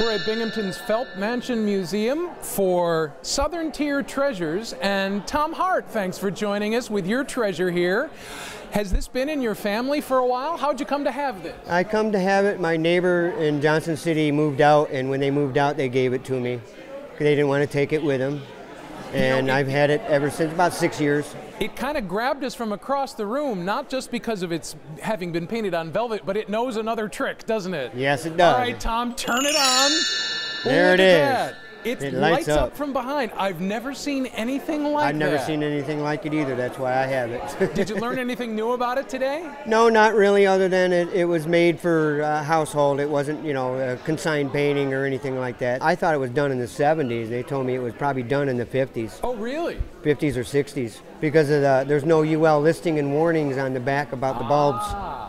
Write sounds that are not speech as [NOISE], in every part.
We're at Binghamton's Phelps Mansion Museum for Southern Tier Treasures, and Tom Hart, thanks for joining us with your treasure here. Has this been in your family for a while? How'd you come to have this? I come to have it. My neighbor in Johnson City moved out, and when they moved out, they gave it to me. They didn't want to take it with them. And I've had it ever since, about six years. It kind of grabbed us from across the room, not just because of its having been painted on velvet, but it knows another trick, doesn't it? Yes, it does. All right, Tom, turn it on. There Look it is. that. It, It lights, lights up. up. from behind. I've never seen anything like it. I've never that. seen anything like it either. That's why I have it. [LAUGHS] Did you learn anything new about it today? no, not really, other than it, it was made for uh, household. It wasn't, you know, a consigned painting or anything like that. I thought it was done in the 70s. They told me it was probably done in the 50s. Oh, really? 50s or 60s because of the, there's no UL listing and warnings on the back about the bulbs. Ah.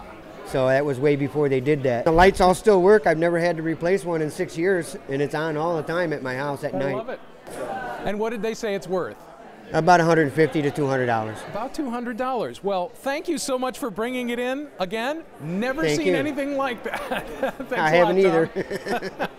So that was way before they did that. The lights all still work. I've never had to replace one in six years, and it's on all the time at my house at I night. love it. And what did they say it's worth? About 150 to 200 dollars. About $200. Well, thank you so much for bringing it in. Again, never Thank seen you. anything like that. [LAUGHS] I lot, haven't Tom. either. [LAUGHS]